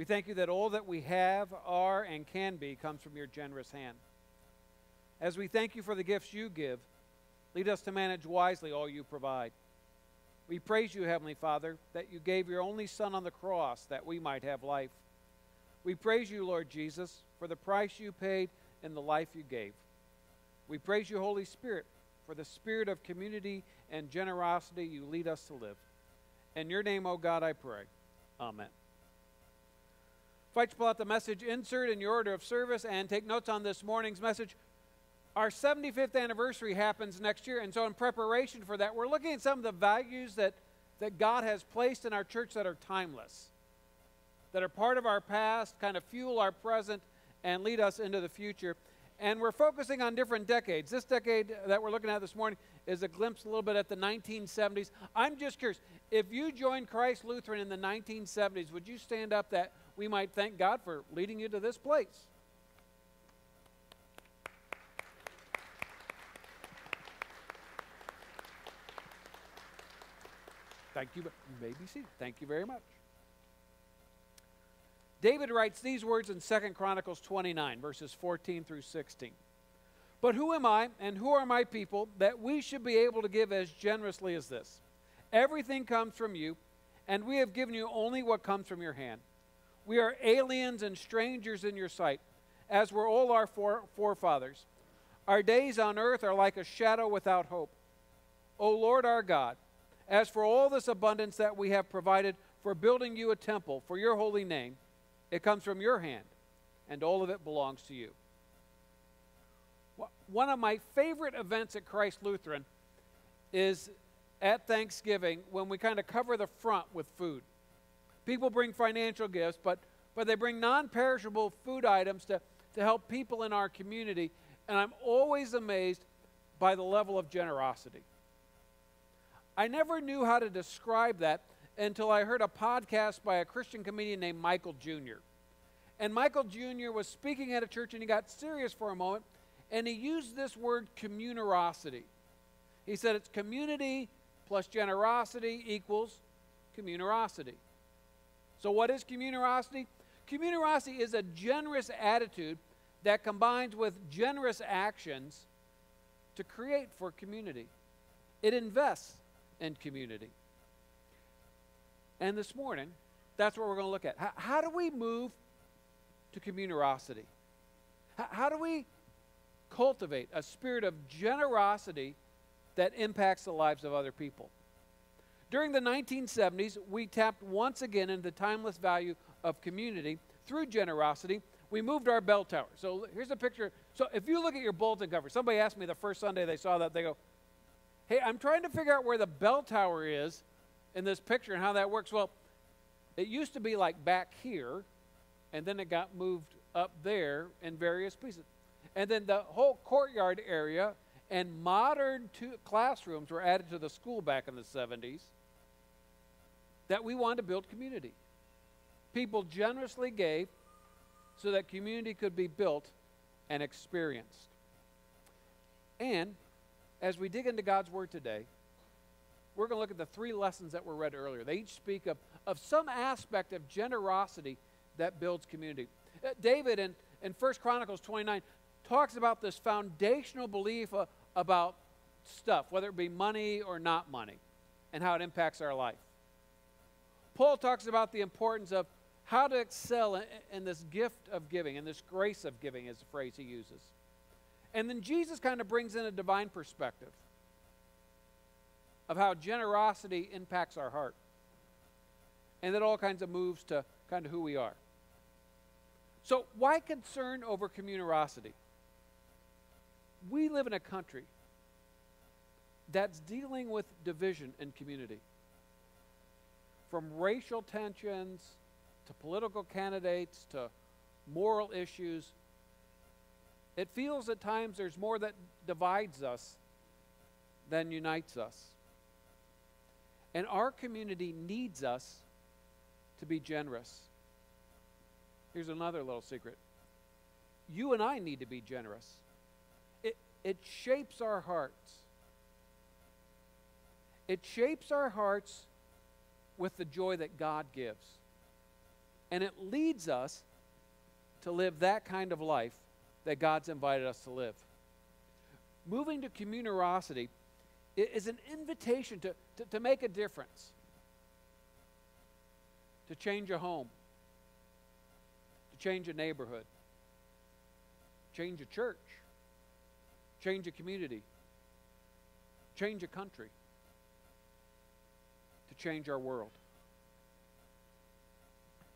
We thank you that all that we have, are, and can be comes from your generous hand. As we thank you for the gifts you give, lead us to manage wisely all you provide. We praise you, Heavenly Father, that you gave your only Son on the cross that we might have life. We praise you, Lord Jesus, for the price you paid and the life you gave. We praise you, Holy Spirit, for the spirit of community and generosity you lead us to live. In your name, O God, I pray. Amen. Fight pull out the message insert in your order of service and take notes on this morning's message. Our 75th anniversary happens next year, and so in preparation for that, we're looking at some of the values that, that God has placed in our church that are timeless that are part of our past, kind of fuel our present, and lead us into the future. And we're focusing on different decades. This decade that we're looking at this morning is a glimpse a little bit at the 1970s. I'm just curious if you joined Christ Lutheran in the 1970s, would you stand up that we might thank God for leading you to this place? Thank you. You may be seated. Thank you very much. David writes these words in 2 Chronicles 29, verses 14 through 16. But who am I and who are my people that we should be able to give as generously as this? Everything comes from you, and we have given you only what comes from your hand. We are aliens and strangers in your sight, as were all our forefathers. Our days on earth are like a shadow without hope. O Lord our God, as for all this abundance that we have provided for building you a temple for your holy name, it comes from your hand, and all of it belongs to you. One of my favorite events at Christ Lutheran is at Thanksgiving when we kind of cover the front with food. People bring financial gifts, but, but they bring non perishable food items to, to help people in our community. And I'm always amazed by the level of generosity. I never knew how to describe that until I heard a podcast by a Christian comedian named Michael Jr. And Michael Jr. was speaking at a church and he got serious for a moment and he used this word communerosity. He said it's community plus generosity equals communerosity. So, what is communerosity? Communerosity is a generous attitude that combines with generous actions to create for community. It invests in community. And this morning, that's what we're going to look at. How, how do we move to communerosity? How, how do we cultivate a spirit of generosity that impacts the lives of other people? During the 1970s, we tapped once again into the timeless value of community through generosity. We moved our bell tower. So here's a picture. So if you look at your bulletin cover, somebody asked me the first Sunday they saw that, they go, Hey, I'm trying to figure out where the bell tower is in this picture and how that works. Well, it used to be like back here, and then it got moved up there in various pieces. And then the whole courtyard area and modern classrooms were added to the school back in the 70s that we wanted to build community. People generously gave so that community could be built and experienced. And as we dig into God's Word today, we're going to look at the three lessons that were read earlier. They each speak of, of some aspect of generosity that builds community. Uh, David in, in 1 Chronicles 29 talks about this foundational belief uh, about stuff, whether it be money or not money, and how it impacts our life. Paul talks about the importance of how to excel in, in this gift of giving, and this grace of giving is the phrase he uses. And then Jesus kind of brings in a divine perspective of how generosity impacts our heart. And that all kinds of moves to kind of who we are. So, why concern over communerosity? We live in a country that's dealing with division in community. From racial tensions to political candidates to moral issues, it feels at times there's more that divides us than unites us. And our community needs us to be generous. Here's another little secret you and I need to be generous. It, it shapes our hearts. It shapes our hearts with the joy that God gives. And it leads us to live that kind of life that God's invited us to live. Moving to communerosity is an invitation to, to, to make a difference, to change a home, to change a neighborhood, change a church, change a community, change a country, change our world.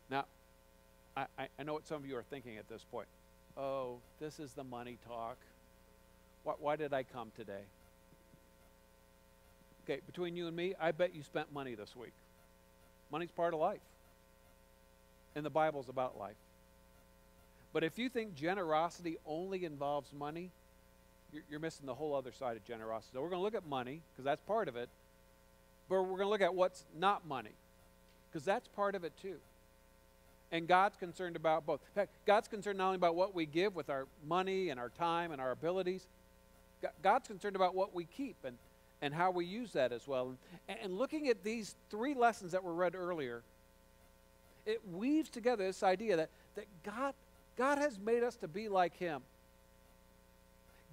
Now, I, I know what some of you are thinking at this point. Oh, this is the money talk. Why, why did I come today? Okay, between you and me, I bet you spent money this week. Money's part of life. And the Bible's about life. But if you think generosity only involves money, you're, you're missing the whole other side of generosity. So we're going to look at money, because that's part of it. But we're going to look at what's not money, because that's part of it too. And God's concerned about both. In fact, God's concerned not only about what we give with our money and our time and our abilities, God's concerned about what we keep and, and how we use that as well. And, and looking at these three lessons that were read earlier, it weaves together this idea that, that God, God has made us to be like Him.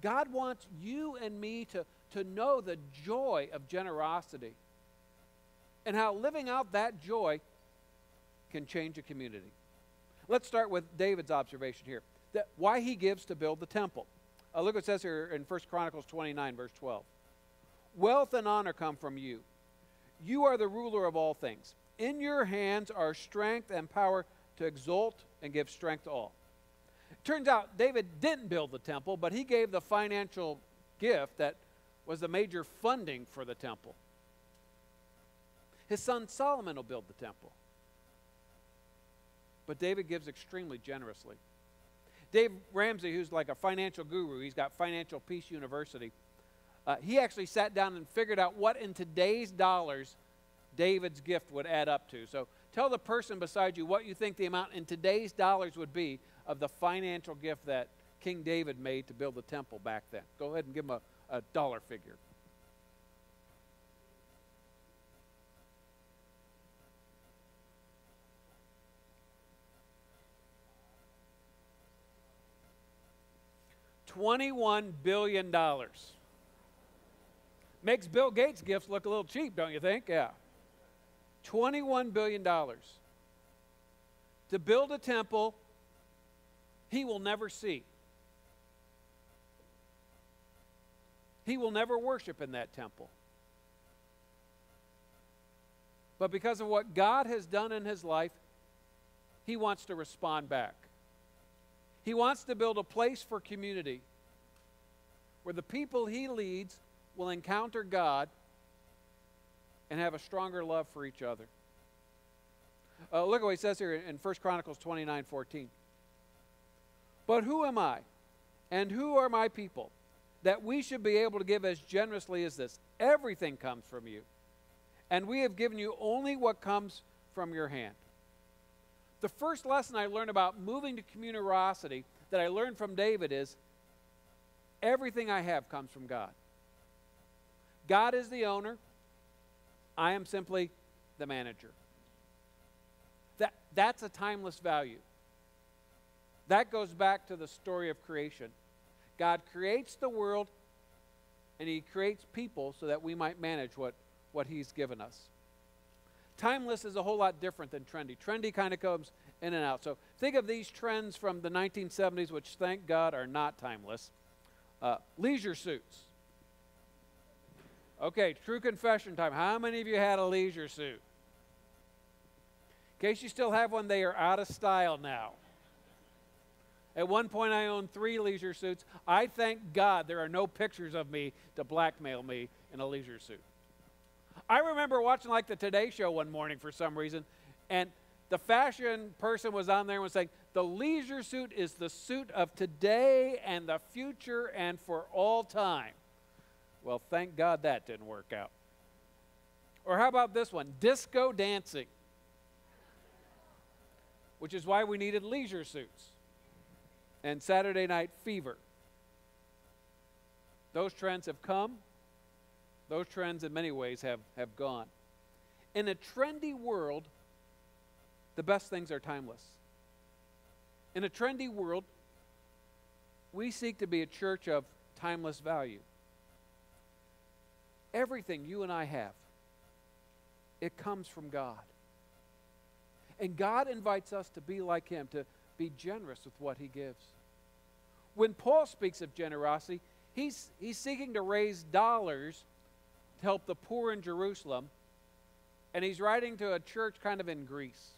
God wants you and me to, to know the joy of generosity and how living out that joy can change a community. Let's start with David's observation here. That why he gives to build the temple. Uh, look what it says here in 1 Chronicles 29, verse 12. Wealth and honor come from you. You are the ruler of all things. In your hands are strength and power to exalt and give strength to all. Turns out David didn't build the temple, but he gave the financial gift that was the major funding for the temple. His son Solomon will build the temple. But David gives extremely generously. Dave Ramsey, who's like a financial guru, he's got Financial Peace University. Uh, he actually sat down and figured out what in today's dollars David's gift would add up to. So tell the person beside you what you think the amount in today's dollars would be of the financial gift that King David made to build the temple back then. Go ahead and give him a, a dollar figure. $21 billion. Makes Bill Gates' gifts look a little cheap, don't you think? Yeah. $21 billion. To build a temple he will never see. He will never worship in that temple. But because of what God has done in his life, he wants to respond back. He wants to build a place for community where the people he leads will encounter God and have a stronger love for each other. Uh, look at what he says here in 1 Chronicles 29 14. But who am I? And who are my people? That we should be able to give as generously as this. Everything comes from you. And we have given you only what comes from your hand. The first lesson I learned about moving to communerosity that I learned from David is everything I have comes from God. God is the owner. I am simply the manager. That, that's a timeless value. That goes back to the story of creation. God creates the world and He creates people so that we might manage what, what He's given us. Timeless is a whole lot different than trendy. Trendy kind of comes in and out. So think of these trends from the 1970s, which thank God are not timeless. Uh, leisure suits. Okay, true confession time. How many of you had a leisure suit? In case you still have one, they are out of style now. At one point, I owned three leisure suits. I thank God there are no pictures of me to blackmail me in a leisure suit. I remember watching like the Today Show one morning for some reason, and the fashion person was on there and was saying, The leisure suit is the suit of today and the future and for all time. Well, thank God that didn't work out. Or how about this one? Disco dancing, which is why we needed leisure suits and Saturday Night Fever. Those trends have come. Those trends, in many ways, have, have gone. In a trendy world, the best things are timeless. In a trendy world, we seek to be a church of timeless value. Everything you and I have, it comes from God. And God invites us to be like Him, to be generous with what He gives. When Paul speaks of generosity, he's, he's seeking to raise dollars help the poor in Jerusalem, and he's writing to a church kind of in Greece.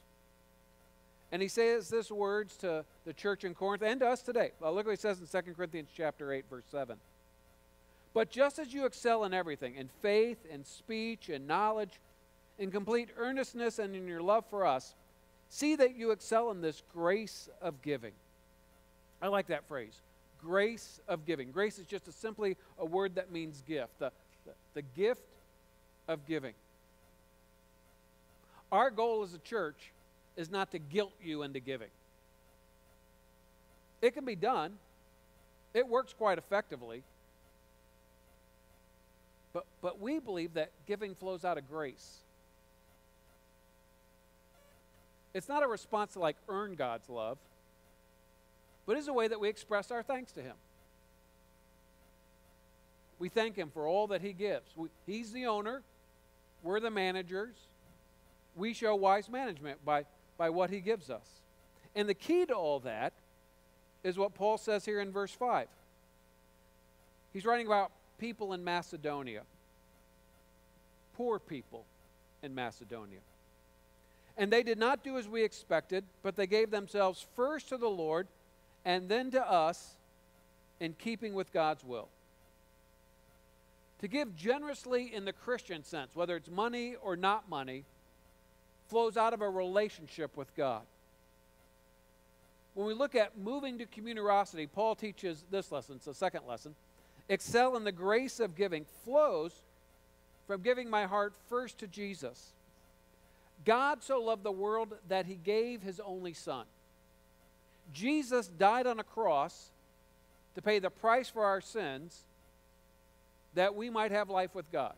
And he says this words to the church in Corinth and to us today. Well, look what he says in 2 Corinthians chapter 8, verse 7. But just as you excel in everything, in faith, in speech, in knowledge, in complete earnestness, and in your love for us, see that you excel in this grace of giving. I like that phrase grace of giving. Grace is just a, simply a word that means gift, the, the, gift of giving. Our goal as a church is not to guilt you into giving. It can be done, it works quite effectively. But, but we believe that giving flows out of grace. It's not a response to like earn God's love, but is a way that we express our thanks to Him. We thank Him for all that He gives. We, he's the owner, we're the managers. We show wise management by by what he gives us. And the key to all that is what Paul says here in verse 5. He's writing about people in Macedonia, poor people in Macedonia. And they did not do as we expected, but they gave themselves first to the Lord and then to us in keeping with God's will. To give generously in the Christian sense, whether it's money or not money, flows out of a relationship with God. When we look at moving to community, Paul teaches this lesson, it's the second lesson. Excel in the grace of giving flows from giving my heart first to Jesus. God so loved the world that he gave his only son. Jesus died on a cross to pay the price for our sins that we might have life with God.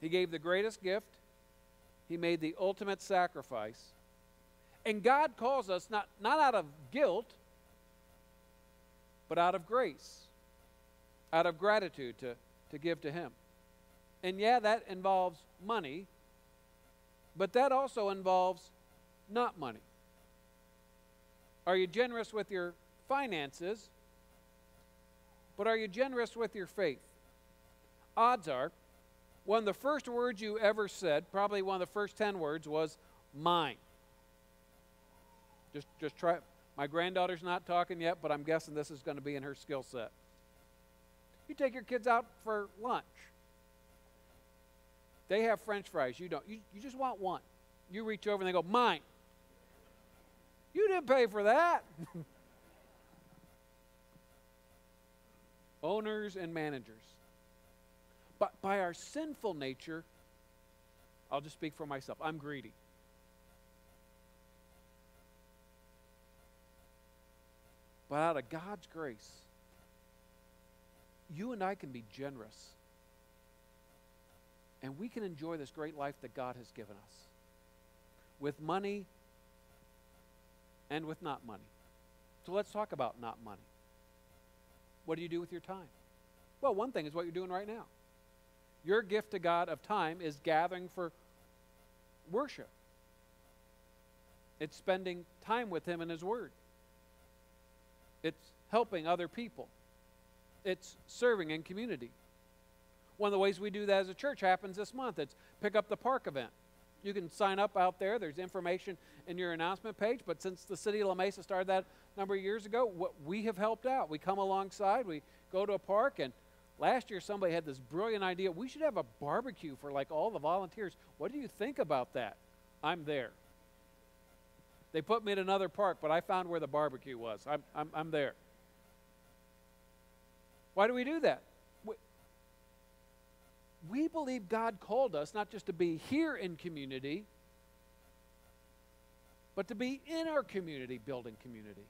He gave the greatest gift he made the ultimate sacrifice. And God calls us not, not out of guilt, but out of grace, out of gratitude to, to give to Him. And yeah, that involves money, but that also involves not money. Are you generous with your finances? But are you generous with your faith? Odds are one of the first words you ever said, probably one of the first 10 words, was mine. Just, just try. My granddaughter's not talking yet, but I'm guessing this is going to be in her skill set. You take your kids out for lunch. They have french fries. You don't. You, you just want one. You reach over and they go, mine. You didn't pay for that. Owners and managers. But by our sinful nature, I'll just speak for myself. I'm greedy. But out of God's grace, you and I can be generous. And we can enjoy this great life that God has given us with money and with not money. So let's talk about not money. What do you do with your time? Well, one thing is what you're doing right now. Your gift to God of time is gathering for worship. It's spending time with Him and His Word. It's helping other people. It's serving in community. One of the ways we do that as a church happens this month. It's pick up the park event. You can sign up out there. There's information in your announcement page. But since the city of La Mesa started that number of years ago, what we have helped out. We come alongside. We go to a park and Last year, somebody had this brilliant idea. We should have a barbecue for like all the volunteers. What do you think about that? I'm there. They put me in another park, but I found where the barbecue was. I'm, I'm, I'm there. Why do we do that? We, we believe God called us not just to be here in community, but to be in our community, building community.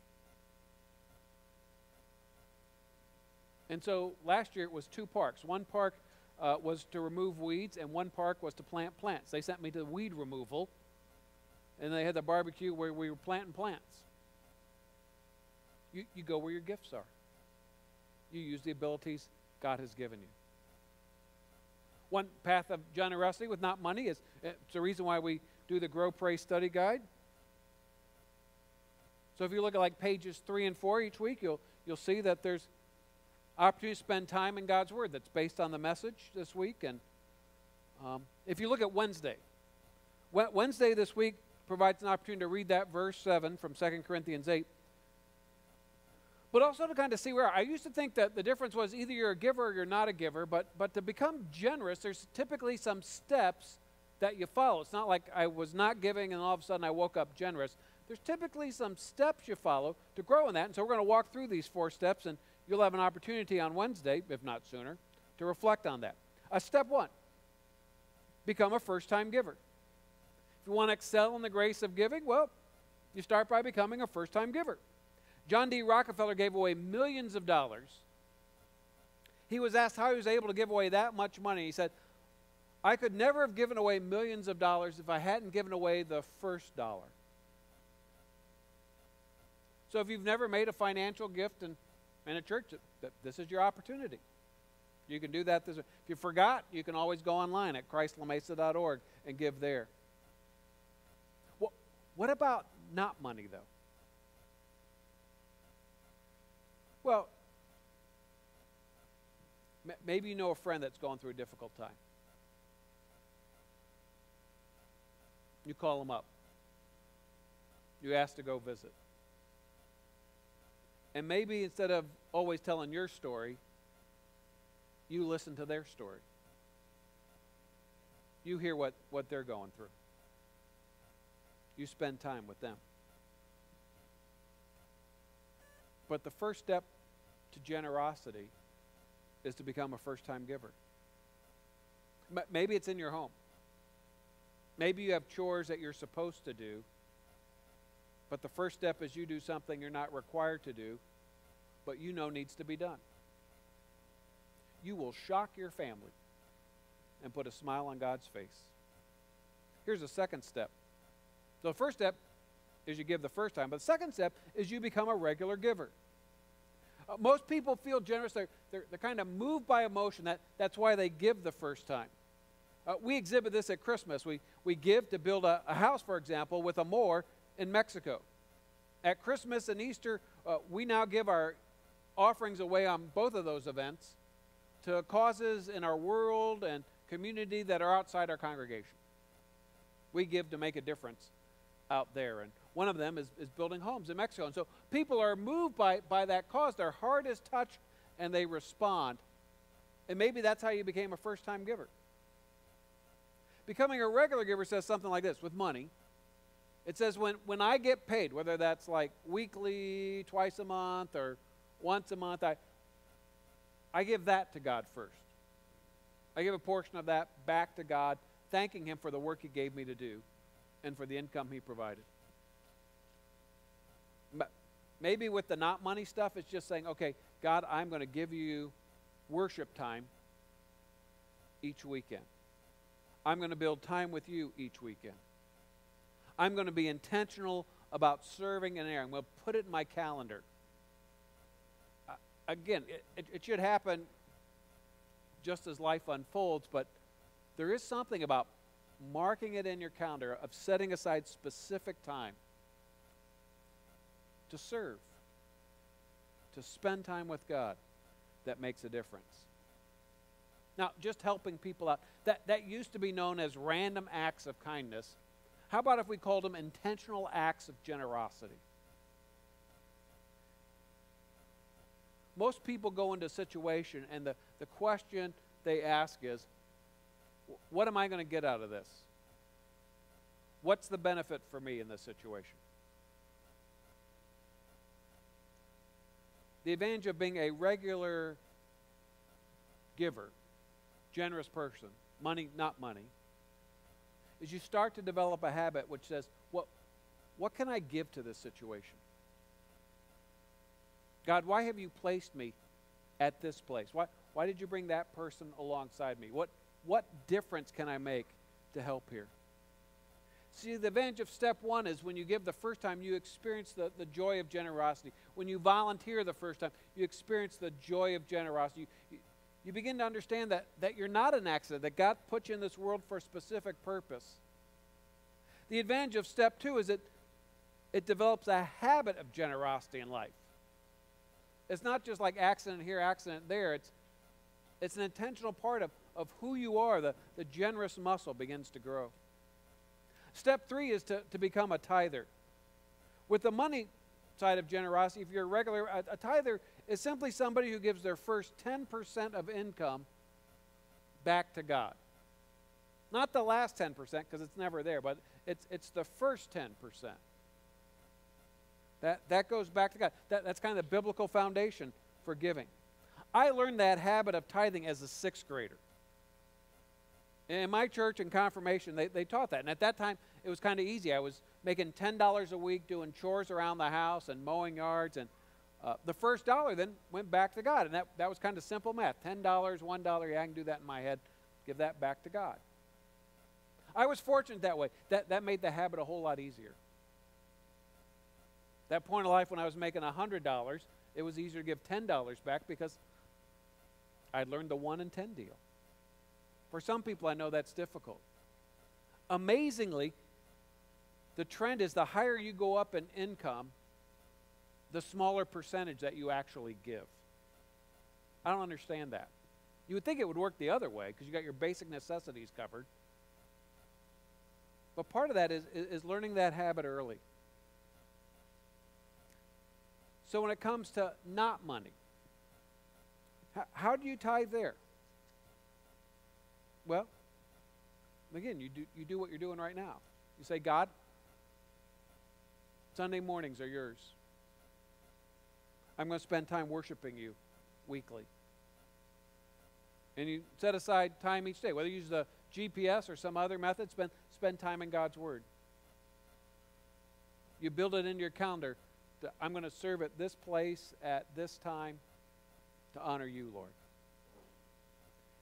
And so last year it was two parks. One park uh, was to remove weeds, and one park was to plant plants. They sent me to weed removal, and they had the barbecue where we were planting plants. You, you go where your gifts are. You use the abilities God has given you. One path of generosity with not money is it's the reason why we do the Grow Pray study guide. So if you look at like pages three and four each week, you'll you'll see that there's opportunity to spend time in God's Word that's based on the message this week. And um, if you look at Wednesday, Wednesday this week provides an opportunity to read that verse 7 from 2 Corinthians 8. But also to kind of see where I used to think that the difference was either you're a giver or you're not a giver, but, but to become generous, there's typically some steps that you follow. It's not like I was not giving and all of a sudden I woke up generous. There's typically some steps you follow to grow in that. And so we're going to walk through these four steps, and you'll have an opportunity on Wednesday, if not sooner, to reflect on that. Uh, step one become a first time giver. If you want to excel in the grace of giving, well, you start by becoming a first time giver. John D. Rockefeller gave away millions of dollars. He was asked how he was able to give away that much money. He said, I could never have given away millions of dollars if I hadn't given away the first dollar. So if you've never made a financial gift in, in a church, That this is your opportunity. You can do that. This, if you forgot, you can always go online at christlamesa.org and give there. What about not money, though? Well, maybe you know a friend that's going through a difficult time. You call them up. You ask to go visit. And maybe instead of always telling your story, you listen to their story. You hear what, what they're going through. You spend time with them. But the first step to generosity is to become a first time giver. Maybe it's in your home. Maybe you have chores that you're supposed to do, but the first step is you do something you're not required to do, but you know needs to be done. You will shock your family and put a smile on God's face. Here's the second step. So, the first step is you give the first time, but the second step is you become a regular giver. Uh, most people feel generous. They're, they're, they're, kind of moved by emotion. That, that's why they give the first time. Uh, we exhibit this at Christmas. We, we give to build a, a house, for example, with Amor in Mexico. At Christmas and Easter, uh, we now give our offerings away on both of those events to causes in our world and community that are outside our congregation. We give to make a difference out there. And one of them is, is building homes in Mexico. And so people are moved by, by that cause. Their heart is touched and they respond. And maybe that's how you became a first time giver. Becoming a regular giver says something like this with money. It says, when, when I get paid, whether that's like weekly, twice a month, or once a month, I, I give that to God first. I give a portion of that back to God, thanking Him for the work He gave me to do and for the income He provided. But Maybe with the not money stuff, it's just saying, okay, God, I'm going to give you worship time each weekend. I'm going to build time with you each weekend. I'm going to be intentional about serving an area. I'm going to put it in my calendar. Again, it, it, it should happen just as life unfolds, but there is something about marking it in your calendar, of setting aside specific time to serve, to spend time with God, that makes a difference. Now, just helping people out, that, that used to be known as random acts of kindness. How about if we called them intentional acts of generosity? Most people go into a situation, and the, the question they ask is, What am I going to get out of this? What's the benefit for me in this situation? The advantage of being a regular giver, generous person, money, not money, is you start to develop a habit which says, what, what can I give to this situation? God, why have you placed me at this place? Why, why did you bring that person alongside me? What, what difference can I make to help here? See, the advantage of step one is when you give the first time, you experience the, the joy of generosity. When you volunteer the first time, you experience the joy of generosity. You, you, you begin to understand that, that you're not an accident, that God put you in this world for a specific purpose. The advantage of step two is that it develops a habit of generosity in life. It's not just like accident here, accident there. It's, it's an intentional part of, of who you are. The, the generous muscle begins to grow. Step three is to, to become a tither. With the money side of generosity, if you're a regular, a, a tither is simply somebody who gives their first 10% of income back to God. Not the last 10% because it's never there, but it's, it's the first 10%. That, that goes back to God. That, that's kind of the biblical foundation for giving. I learned that habit of tithing as a sixth grader. In my church and confirmation, they, they taught that. And at that time, it was kind of easy. I was making $10 a week doing chores around the house and mowing yards. And uh, the first dollar then went back to God. And that, that was kind of simple math $10, $1. Yeah, I can do that in my head. Give that back to God. I was fortunate that way. That, that made the habit a whole lot easier. That point of life when I was making $100, it was easier to give $10 back because I'd learned the 1 in 10 deal. For some people, I know that's difficult. Amazingly, the trend is the higher you go up in income, the smaller percentage that you actually give. I don't understand that. You would think it would work the other way because you got your basic necessities covered. But part of that is, is learning that habit early. So when it comes to not money, how, how do you tithe there? Well, again, you do, you do what you're doing right now. You say, God, Sunday mornings are yours. I'm going to spend time worshiping you weekly. And you set aside time each day, whether you use the GPS or some other method, spend, spend time in God's Word. You build it into your calendar. I'm going to serve at this place at this time to honor you, Lord.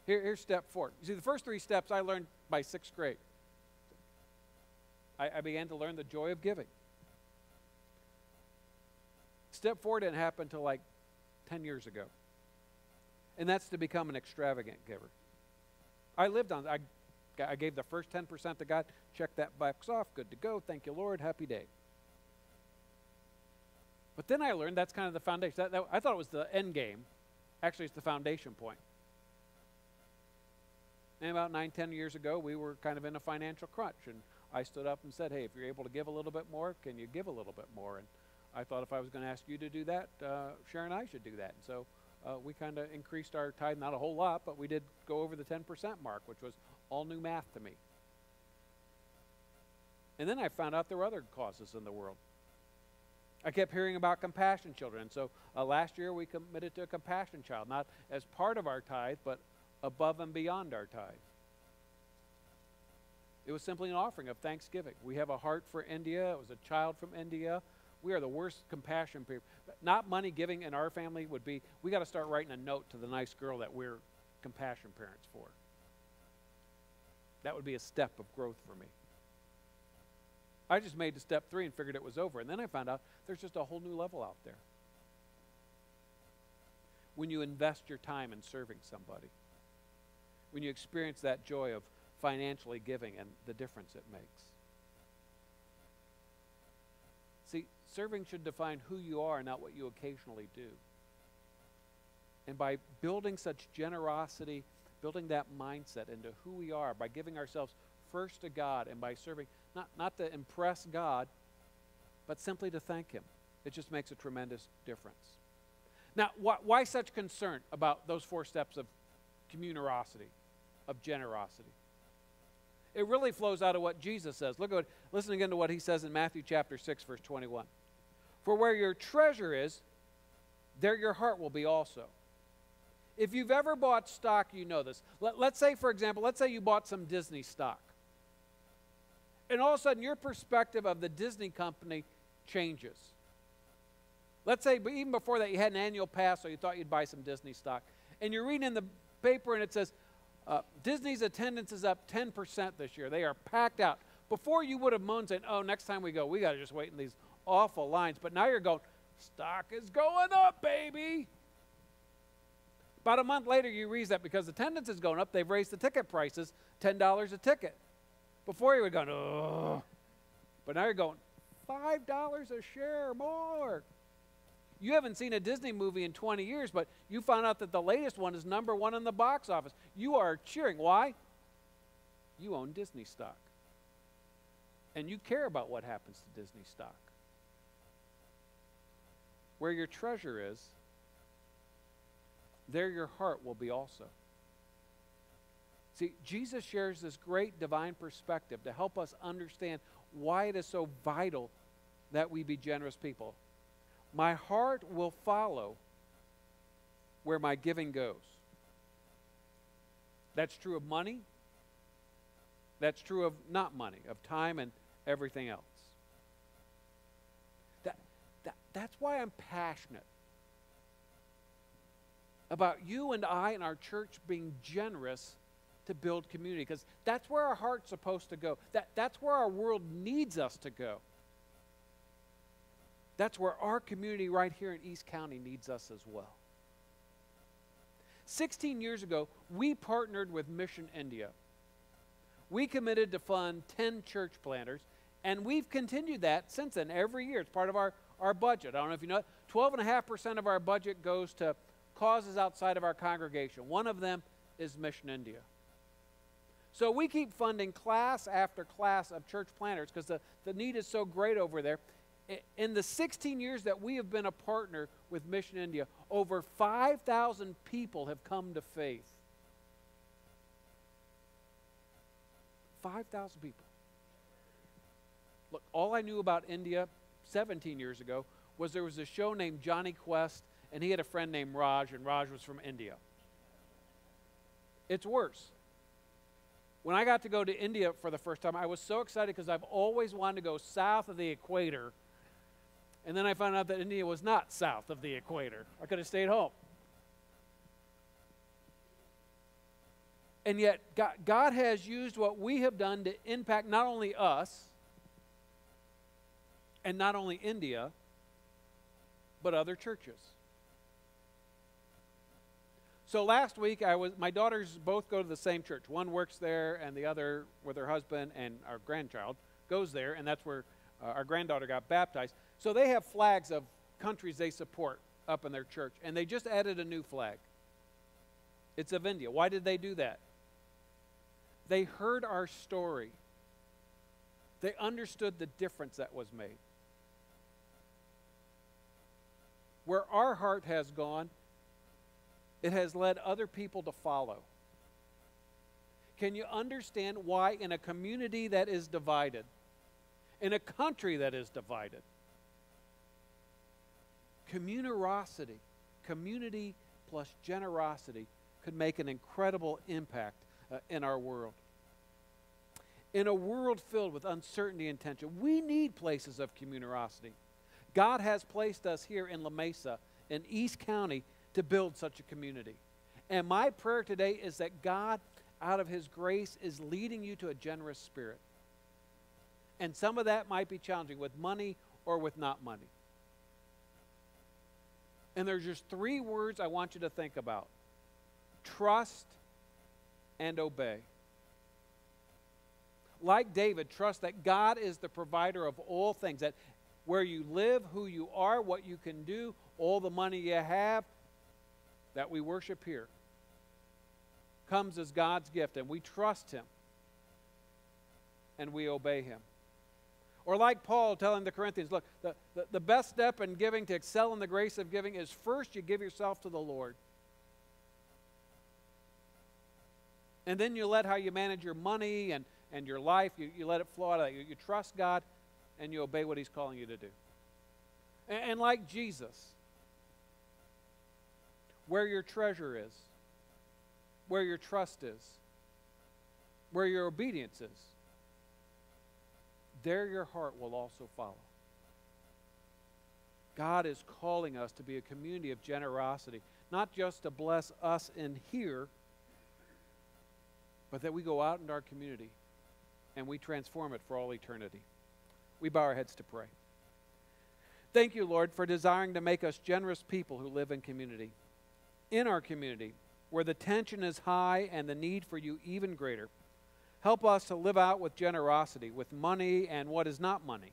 Here, here's step four. You see, the first three steps I learned by sixth grade. I, I began to learn the joy of giving. Step four didn't happen until like 10 years ago. And that's to become an extravagant giver. I lived on, I, I gave the first 10% to God, check that box off, good to go, thank you, Lord, happy day. But then I learned that's kind of the foundation. That, that, I thought it was the end game. Actually, it's the foundation point. And about nine, ten years ago, we were kind of in a financial crunch. And I stood up and said, hey, if you're able to give a little bit more, can you give a little bit more? And I thought if I was going to ask you to do that, uh, Sharon and I should do that. And so uh, we kind of increased our tithe, not a whole lot, but we did go over the 10% mark, which was all new math to me. And then I found out there were other causes in the world. I kept hearing about compassion children. So uh, last year we committed to a compassion child, not as part of our tithe, but above and beyond our tithe. It was simply an offering of thanksgiving. We have a heart for India. It was a child from India. We are the worst compassion people. Not money giving in our family would be we got to start writing a note to the nice girl that we're compassion parents for. That would be a step of growth for me. I just made to step three and figured it was over. And then I found out there's just a whole new level out there. When you invest your time in serving somebody, when you experience that joy of financially giving and the difference it makes. See, serving should define who you are, not what you occasionally do. And by building such generosity, building that mindset into who we are, by giving ourselves first to God and by serving, not, not to impress God, but simply to thank Him, it just makes a tremendous difference. Now, wh- why such concern about those four steps of communerosity? of generosity. It really flows out of what Jesus says. Look at listen again to what he says in Matthew chapter 6 verse 21. For where your treasure is, there your heart will be also. If you've ever bought stock, you know this. Let, let's say, for example, let's say you bought some Disney stock. And all of a sudden, your perspective of the Disney company changes. Let's say, but even before that, you had an annual pass, so you thought you'd buy some Disney stock. And you're reading in the paper, and it says, uh, Disney's attendance is up 10% this year. They are packed out. Before you would have moaned saying, oh, next time we go, we got to just wait in these awful lines. But now you're going, stock is going up, baby. About a month later, you read that because attendance is going up, they've raised the ticket prices $10 a ticket. Before you were going, oh. But now you're going, $5 a share more. You haven't seen a Disney movie in 20 years, but you found out that the latest one is number one in the box office. You are cheering. Why? You own Disney stock. And you care about what happens to Disney stock. Where your treasure is, there your heart will be also. See, Jesus shares this great divine perspective to help us understand why it is so vital that we be generous people. My heart will follow where my giving goes. That's true of money. That's true of not money, of time and everything else. That, that, that's why I'm passionate about you and I and our church being generous to build community because that's where our heart's supposed to go. That, that's where our world needs us to go. That's where our community right here in East County needs us as well. 16 years ago, we partnered with Mission India. We committed to fund 10 church planters, and we've continued that since then every year. It's part of our, our budget. I don't know if you know it. 12.5% of our budget goes to causes outside of our congregation. One of them is Mission India. So we keep funding class after class of church planters because the, the need is so great over there in the 16 years that we have been a partner with Mission India, over 5,000 people have come to faith. 5,000 people. Look, all I knew about India 17 years ago was there was a show named Jonny Quest, and he had a friend named Raj, and Raj was from India. It's worse. When I got to go to India for the first time, I was so excited because I've always wanted to go south of the equator and then I found out that India was not south of the equator. I could have stayed home. And yet, God, God has used what we have done to impact not only us and not only India, but other churches. So last week, I was my daughters both go to the same church. One works there, and the other, with her husband and our grandchild, goes there, and that's where uh, our granddaughter got baptized. So they have flags of countries they support up in their church, and they just added a new flag. It's of India. Why did they do that? They heard our story. They understood the difference that was made. Where our heart has gone, it has led other people to follow. Can you understand why, in a community that is divided, in a country that is divided, community, community plus generosity could make an incredible impact uh, in our world. In a world filled with uncertainty and tension, we need places of community. God has placed us here in La Mesa, in East County, to build such a community. And my prayer today is that God, out of His grace, is leading you to a generous spirit. And some of that might be challenging with money or with not money. And there's just three words I want you to think about trust and obey. Like David, trust that God is the provider of all things, that where you live, who you are, what you can do, all the money you have, that we worship here comes as God's gift, and we trust Him and we obey Him. Or like Paul telling the Corinthians, look, the, the, the, best step in giving to excel in the grace of giving is first you give yourself to the Lord. And then you let how you manage your money and, and your life, you, you let it flow out of that. You, you trust God and you obey what He's calling you to do. And, and like Jesus, where your treasure is, where your trust is, where your obedience is there your heart will also follow. God is calling us to be a community of generosity, not just to bless us in here, but that we go out into our community and we transform it for all eternity. We bow our heads to pray. Thank you, Lord, for desiring to make us generous people who live in community. In our community, where the tension is high and the need for you even greater, help us to live out with generosity, with money and what is not money,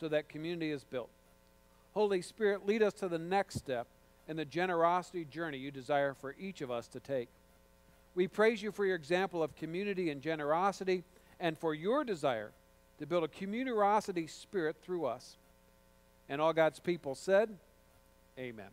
so that community is built. Holy Spirit, lead us to the next step in the generosity journey you desire for each of us to take. We praise you for your example of community and generosity and for your desire to build a community spirit through us. And all God's people said, Amen.